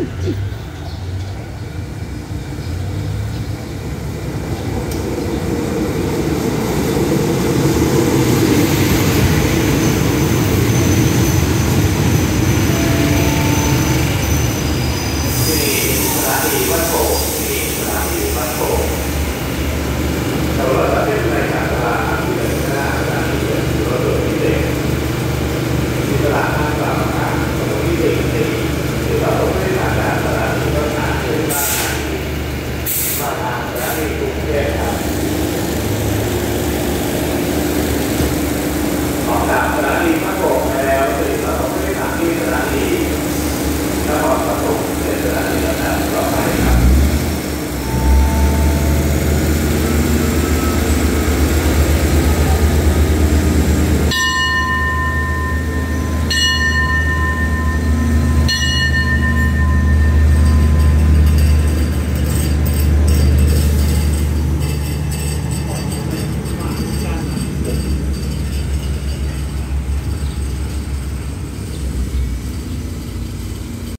Gracias.